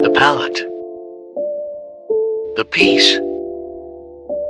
the palette, the peace,